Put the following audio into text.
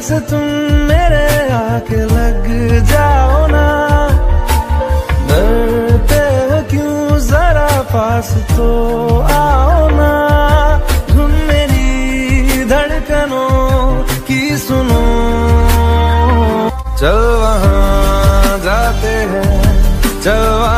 से तुम मेरे आके लग जाओ ना। डरते हो क्यों? जरा पास तो आओ ना। तुम मेरी धड़कनों की सुनो। चल वहाँ जाते हैं, चल वहाँ